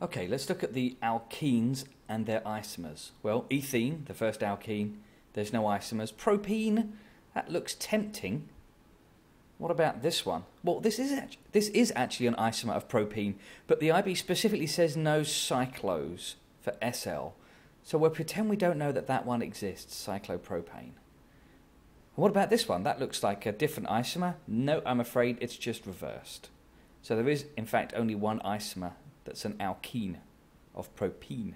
Okay, let's look at the alkenes and their isomers. Well, ethene, the first alkene, there's no isomers. Propene, that looks tempting. What about this one? Well, this is actually, this is actually an isomer of propene, but the IB specifically says no cyclos for SL. So we'll pretend we don't know that that one exists, cyclopropane. what about this one? That looks like a different isomer. No, I'm afraid it's just reversed. So there is, in fact, only one isomer that's an alkene of propene.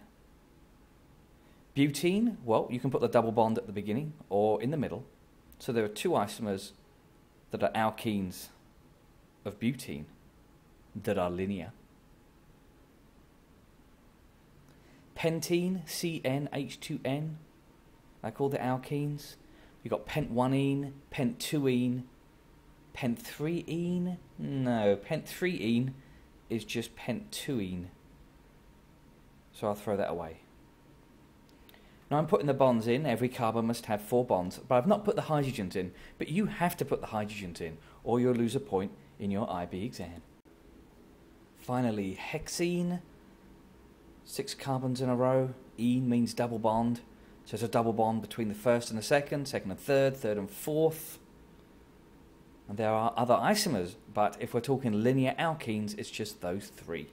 Butene, well, you can put the double bond at the beginning or in the middle. So there are two isomers that are alkenes of butene that are linear. Pentene, CnH2n, like all the alkenes. You've got pent-1ene, pent-2ene, pent-3ene. No, pent-3ene is just pent-2-ene. So I'll throw that away. Now I'm putting the bonds in. Every carbon must have four bonds, but I've not put the hydrogens in. But you have to put the hydrogens in, or you'll lose a point in your IB exam. Finally, hexene. Six carbons in a row. Ene means double bond. So it's a double bond between the first and the second, second and third, third and fourth. And there are other isomers, but if we're talking linear alkenes, it's just those three.